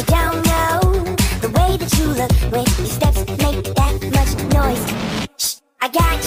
I don't know the way that you look with your steps make that much noise. Shh, I got